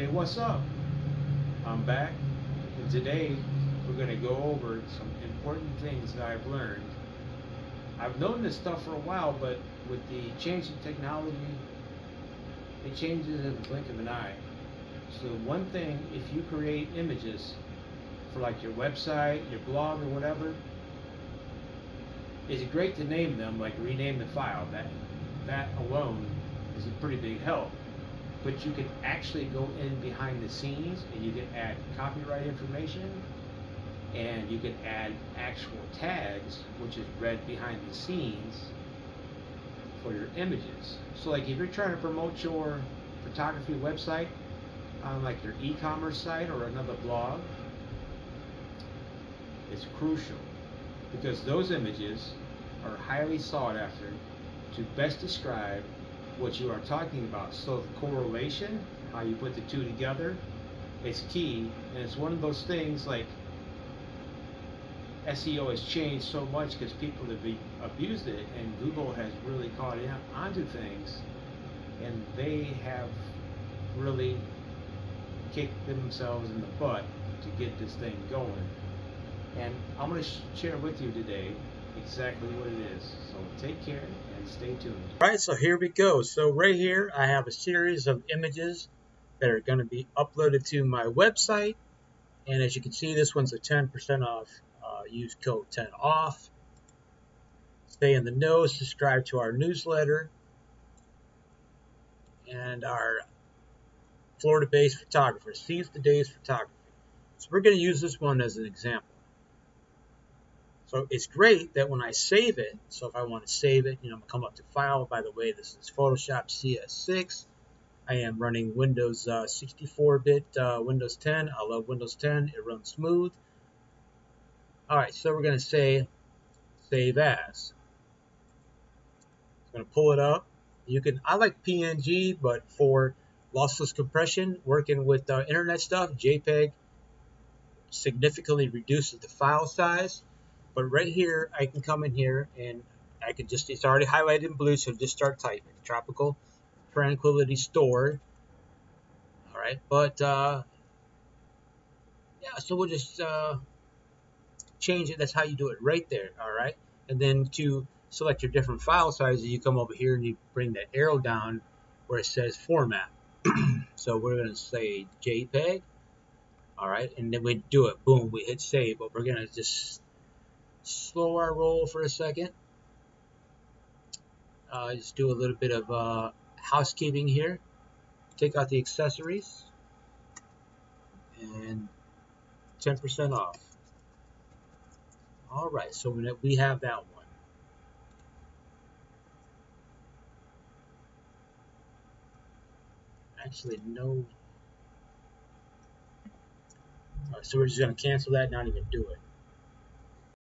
Hey, what's up? I'm back, and today we're going to go over some important things that I've learned. I've known this stuff for a while, but with the change in technology, it changes in the blink of an eye. So one thing, if you create images for like your website, your blog, or whatever, it's great to name them, like rename the file. That that alone is a pretty big help but you can actually go in behind the scenes and you can add copyright information and you can add actual tags which is read behind the scenes for your images. So like if you're trying to promote your photography website on like your e-commerce site or another blog it's crucial because those images are highly sought after to best describe what you are talking about. So the correlation, how you put the two together, is key. And it's one of those things like SEO has changed so much because people have abused it and Google has really caught in onto things and they have really kicked themselves in the butt to get this thing going. And I'm going to share with you today exactly what it is. So take care and stay tuned. All right, so here we go. So right here, I have a series of images that are going to be uploaded to my website. And as you can see, this one's a 10% off. Uh, use code 10 off. Stay in the know, subscribe to our newsletter and our Florida-based photographer, Seize the Days Photography. So we're going to use this one as an example. So it's great that when I save it, so if I want to save it, you know, come up to File. By the way, this is Photoshop CS6. I am running Windows 64-bit uh, uh, Windows 10. I love Windows 10. It runs smooth. All right, so we're going to say Save As. I'm going to pull it up. You can. I like PNG, but for lossless compression, working with uh, internet stuff, JPEG significantly reduces the file size. But right here, I can come in here and I can just, it's already highlighted in blue, so just start typing. Tropical Tranquility Store. All right, but uh, yeah, so we'll just uh, change it. That's how you do it right there. All right, and then to select your different file sizes, you come over here and you bring that arrow down where it says format. so we're going to say JPEG. All right, and then we do it. Boom, we hit save, but we're going to just slow our roll for a second. Uh, just do a little bit of uh, housekeeping here. Take out the accessories and 10% off. All right, so we have that one. Actually, no. All right, so we're just going to cancel that, not even do it.